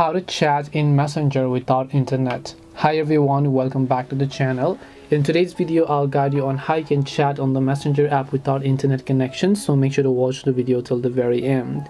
how to chat in messenger without internet. Hi everyone welcome back to the channel in today's video i'll guide you on how you can chat on the messenger app without internet connection so make sure to watch the video till the very end.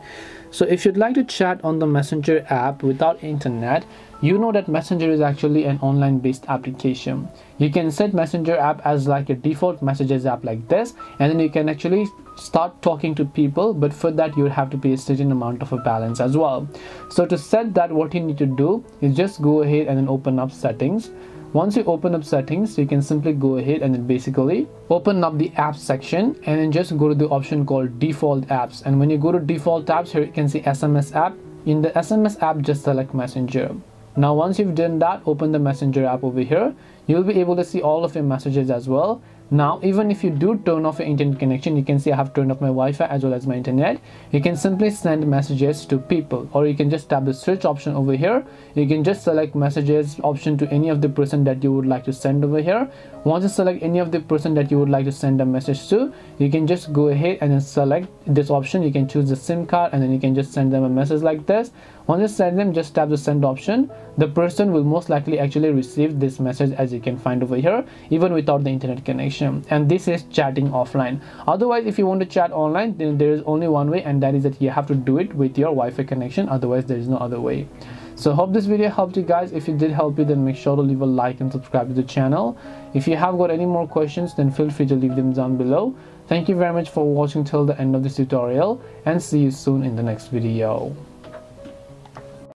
So if you'd like to chat on the messenger app without internet you know that messenger is actually an online based application. You can set messenger app as like a default messages app like this and then you can actually start talking to people but for that you have to pay a certain amount of a balance as well. So to set that what you need to do is just go ahead and then open up settings once you open up settings you can simply go ahead and then basically open up the apps section and then just go to the option called default apps. And when you go to default apps here you can see sms app. In the sms app just select messenger. Now once you've done that open the messenger app over here. You'll be able to see all of your messages as well now even if you do turn off your internet connection you can see i have turned off my wi-fi as well as my internet. You can simply send messages to people or you can just tap the search option over here. You can just select messages option to any of the person that you would like to send over here. Once you select any of the person that you would like to send a message to you can just go ahead and then select this option. You can choose the sim card and then you can just send them a message like this. Once you send them just tap the send option. The person will most likely actually receive this message as you can find over here even without the internet connection and this is chatting offline. Otherwise if you want to chat online then there is only one way and that is that you have to do it with your wi-fi connection. Otherwise there is no other way. So hope this video helped you guys. If it did help you then make sure to leave a like and subscribe to the channel. If you have got any more questions then feel free to leave them down below. Thank you very much for watching till the end of this tutorial and see you soon in the next video